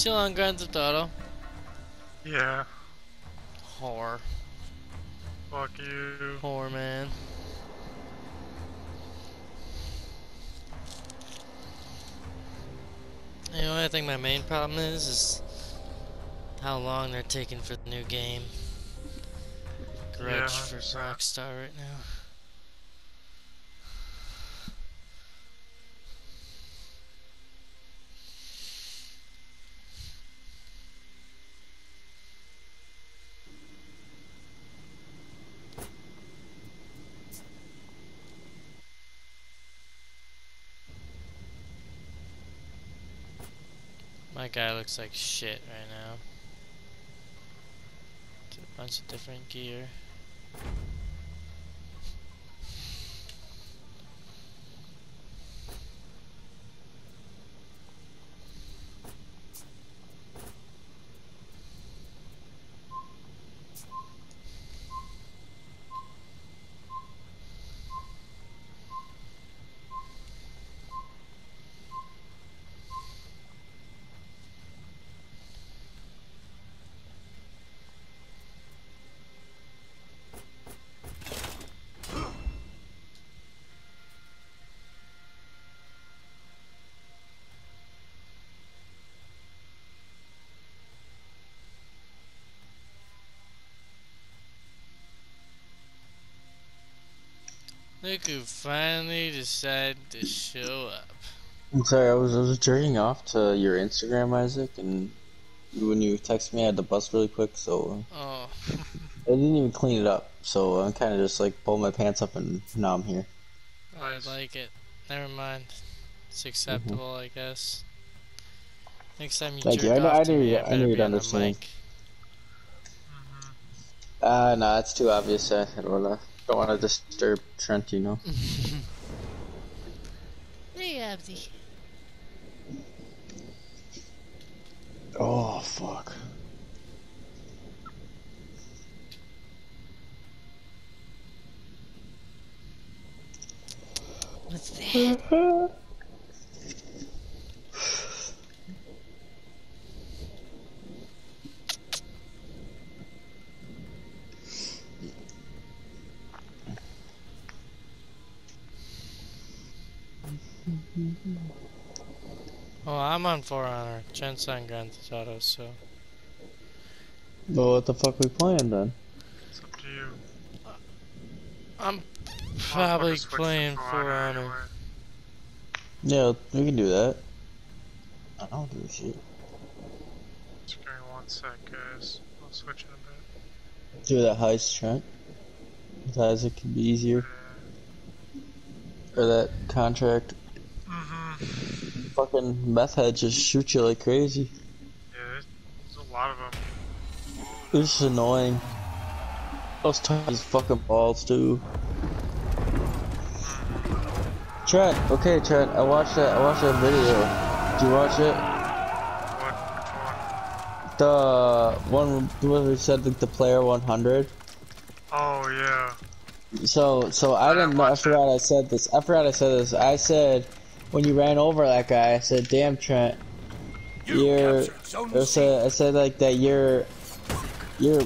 You still on Grand Theft Auto? Yeah. Whore. Fuck you. Whore, man. You know, I think my main problem is, is how long they're taking for the new game. Grudge Yeah, for Rockstar right now. My guy looks like shit right now. It's a bunch of different gear. Look who finally decided to show up. I'm sorry, I was, I was jerking off to your Instagram, Isaac, and when you text me, I had to bust really quick, so Oh, I didn't even clean it up. So I'm kind of just like pulling my pants up, and now I'm here. I like it. Never mind. It's acceptable, I guess. Next time you Thank jerk you. I know- off I to knew me, you- I I better knew you'd be on the understand. mic. Mhm. Uh, no, that's too obvious. I don't wanna, don't wanna disturb Trent, you know. Hey, Abdi. Oh fuck. What's that? Oh, I'm on For Honor. Trent's on Grand Theft Auto, so. Well, what the fuck we playing then? It's up to you. Uh, I'm probably Motherfucker switched to playing For For Honor. anyway. Yeah, we can do that. I don't give a shit. Just give me one sec, guys. I'll switch in a bit. Do that heist, Trent. With Isaac can be easier. Or that contract. Mm-hmm. Fucking meth head just shoot you like crazy. Yeah, there's, there's a lot of them. It's just annoying. Those his fucking balls too. Trent, okay, Trent. I watched that. I watched that video. Did you watch it? What? One? The one where we said like the player 100. Oh, yeah. So, so I didn't. I forgot I said this. I forgot I said this. I said when you ran over that guy, I said, "Damn, Trent, you're." I said, I said like that. You're, you're,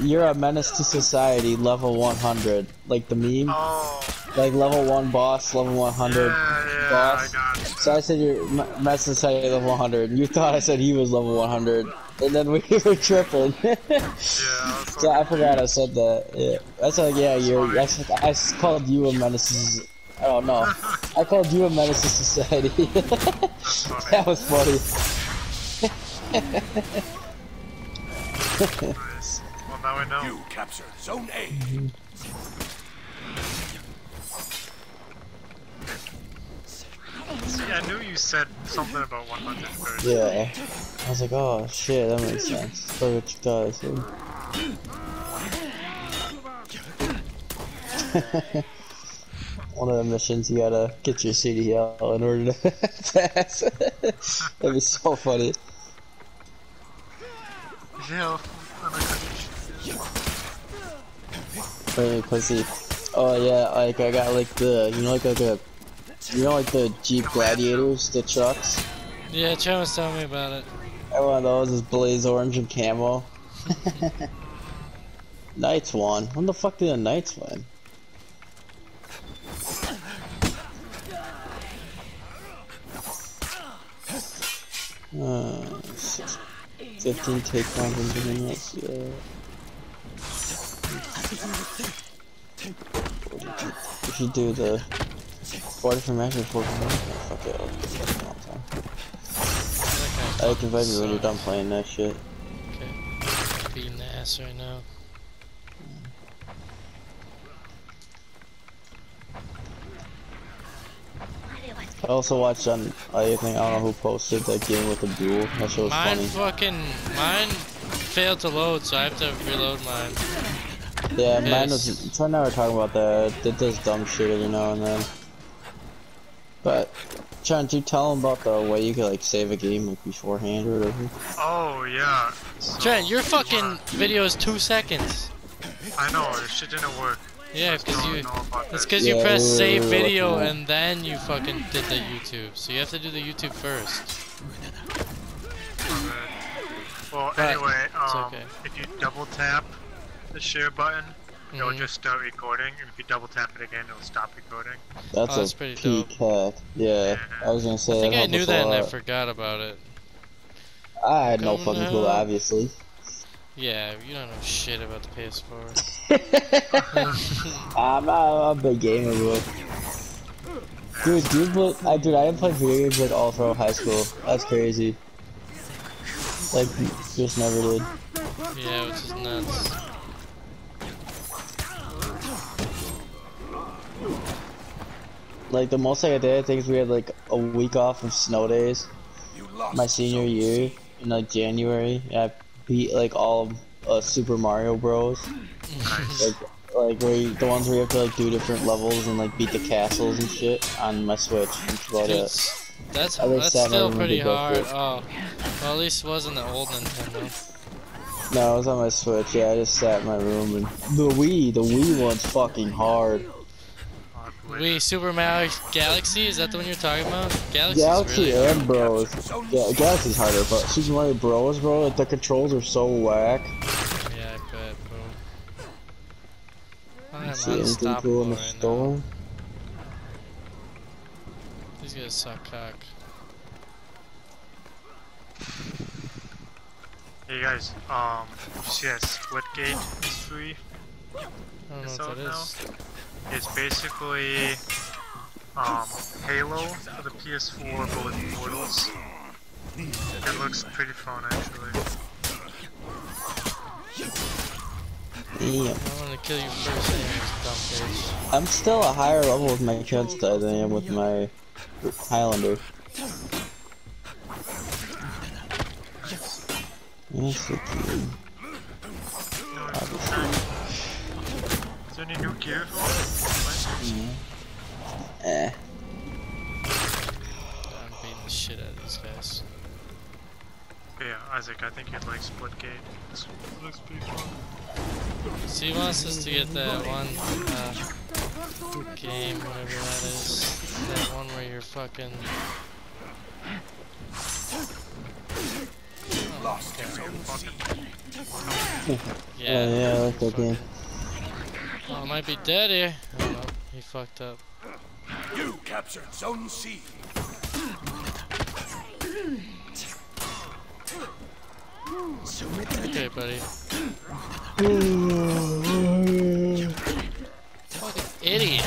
you're a menace to society. Level 100, like the meme, Oh, like level one boss, level 100. yeah, yeah, boss. I. So I said you're me- menace to society level 100. You thought I said he was level 100, and then we were tripping. Yeah, I So I forgot I said that. Yeah, that's like yeah. You're. I, I called you a menace. To soc- I don't know. I called you a menace to society. That was funny. Nice. Well, now I know. You captured Zone A. See, I knew you said something about 100 first. Yeah. I was like, oh shit, that makes sense. That's what you thought I said. One of the missions, you gotta get your CDL in order to pass. That'd be so funny. Yeah. Wait, pussy. Oh yeah, like I got like the, you know, like like a, you know, like the Jeep Gladiators, the trucks. Yeah, Trent was telling me about it. And one of those is blaze orange and camo. Knights won. When the fuck did the Knights win? Uh, 15 takedowns in minutes, yeah. We should do the 40 for matches, 40 for matches. Fuck it, let's get this all time. I can invite you when you're done playing that shit. Okay. Beating the ass right now. I also watched on I think I don't know who posted that game with the duel. That shit was Mine funny. fucking mine failed to load, so I have to reload mine. Yeah, mine Yes. was. Trent and I were talking about that. It does dumb shit every now and then. But, Trent, you tell them about the way you could like save a game like beforehand or whatever. Oh yeah. So, Trent, your fucking uh, video is two seconds. I know this shit didn't work. Yeah, because you. know It's this. because Yeah, you press save video looking and then you fucking did the YouTube. So you have to do the YouTube first. Well, But anyway, um, okay. if you double tap the share button, it'll Mhm. just start recording, and if you double tap it again, it'll stop recording. That's Oh, that's a pretty peak hack. Yeah, I was gonna say. I think that I knew that and I forgot about it. I had no fucking clue, obviously. Yeah, you don't know shit about the PS4. I'm not I'm a big gamer, bro. Dude, dude, but I dude, I didn't play video games like all throughout high school. That's crazy. Like, just never did. yeah, which is nuts. Like the most I did, I think is we had like a week off of snow days. My senior year in like January, and I beat like all of uh, Super Mario Bros. Like, like where you, the ones where you have to like do different levels and like beat the castles and shit on my Switch. That's about Dude, it. that's that's still pretty hard. Oh, well at least it wasn't the old Nintendo. No, it was on my Switch. Yeah, I just sat in my room and the Wii, the Wii one's fucking hard. Wait, Wii Super Mario Galaxy is that the one you're talking about? Galaxy's Galaxy really and Bros. Yeah, Galaxy's harder, but Super Mario Bros, bro, like the controls are so whack. Yeah, I bet, bro. I'm See anything unstoppable cool in the right now. store? These guys suck cock. Hey guys, um, you see that Splitgate is free? I don't know It's what that now? is. It's basically um, Halo for the PS4, but with portals. It looks pretty fun actually. Damn. I want to kill you first, anyways, dumb bitch. I'm still a higher level with my Chudstad than I am with my Highlander. Yes, any new gear for? Eh. I'm beating the shit out of these guys. Yeah, Isaac, I think you'd like Splitgate. This looks pretty fun. So he wants us to get that one uh, game, whatever that is. That one where you're fucking. Oh, okay. Oh, Yeah. yeah, I like that game. Oh, it might be dead here. Oh, no, he fucked up. You captured Zone C. Okay, buddy. Fucking idiot.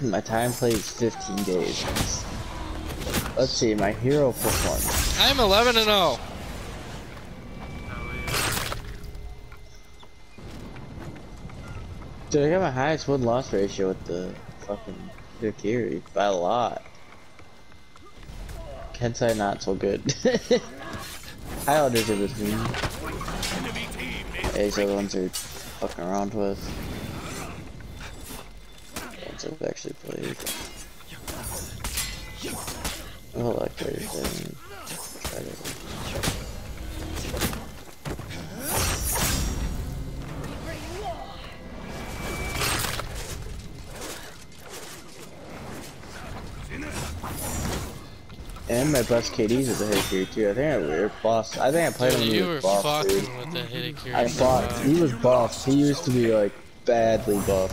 My time play is 15 days. Let's see, my hero performance. I'm 11 and Hell 0. yeah. Dude, I got my highest win loss ratio with the fucking Valkyrie by a lot. Kensei not so good. Highlanders are These are the ones are fucking around with. Ones I've actually played. I like everything. And my best KDs with the Hitokiri too. I think I were boss. I think I played dude, him. You were buff, fucking with the Hitokiri. I fought. He was buff. He used to be like badly buff.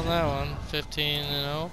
on that one. 15 and 0.